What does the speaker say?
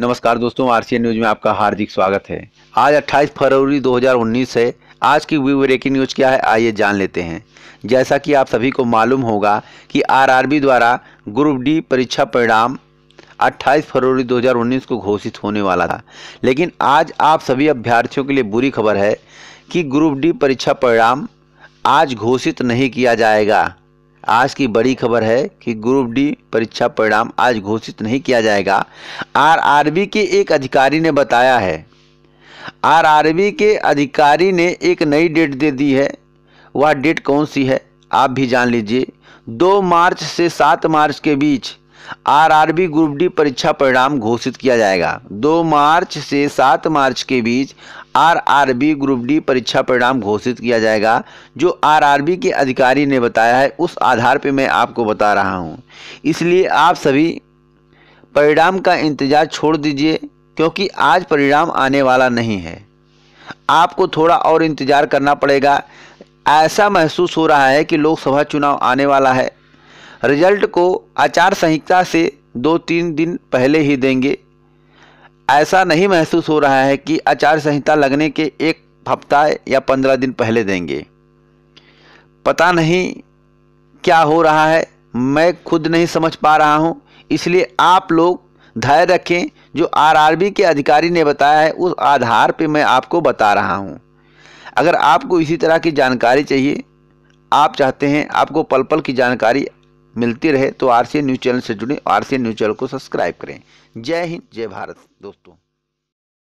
नमस्कार दोस्तों, RCN news में आपका हार्दिक स्वागत है। आज 28 फरवरी 2019 है। आज की वी ब्रेकिंग न्यूज़ क्या है, आइए जान लेते हैं। जैसा कि आप सभी को मालूम होगा कि आरआरबी द्वारा ग्रुप डी परीक्षा परिणाम 28 फरवरी 2019 को घोषित होने वाला था। लेकिन आज आप सभी अभ्यर्थियों के लिए बुरी खबर है कि ग्रुप डी परीक्षा परिणाम आज घोषित नहीं किया जाएगा। आज की बड़ी खबर है कि ग्रुप डी परीक्षा परिणाम आज घोषित नहीं किया जाएगा। आरआरबी के एक अधिकारी ने बताया है। आरआरबी के अधिकारी ने एक नई डेट दे दी है। वह डेट कौन सी है, आप भी जान लीजिए। दो मार्च से सात मार्च के बीच आरआरबी ग्रुप डी परीक्षा परिणाम घोषित किया जाएगा। दो मार्च से सात मार्च के बीच आरआरबी ग्रुप डी परीक्षा परिणाम घोषित किया जाएगा, जो आरआरबी के अधिकारी ने बताया है। उस आधार पर मैं आपको बता रहा हूँ। इसलिए आप सभी परिणाम का इंतज़ार छोड़ दीजिए, क्योंकि आज परिणाम आने वाला नहीं है। आपको थोड़ा और इंतज़ार करना पड़ेगा। ऐसा महसूस हो रहा है कि लोकसभा चुनाव आने वाला है। रिज़ल्ट को आचार संहिता से दो तीन दिन पहले ही देंगे। ऐसा नहीं महसूस हो रहा है कि आचार संहिता लगने के एक हफ़्ता या पंद्रह दिन पहले देंगे। पता नहीं क्या हो रहा है, मैं खुद नहीं समझ पा रहा हूँ, इसलिए आप लोग धैर्य रखें, जो आरआरबी के अधिकारी ने बताया है, उस आधार पर मैं आपको बता रहा हूँ। अगर आपको इसी तरह की जानकारी चाहिए, आप चाहते हैं आपको पल पल की जानकारी मिलती रहे तो आरसी न्यूज़ चैनल से जुड़े आरसी न्यूज़ चैनल को सब्सक्राइब करें। जय हिंद, जय भारत, दोस्तों।